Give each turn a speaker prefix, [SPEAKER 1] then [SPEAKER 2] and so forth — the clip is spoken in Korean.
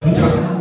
[SPEAKER 1] 자,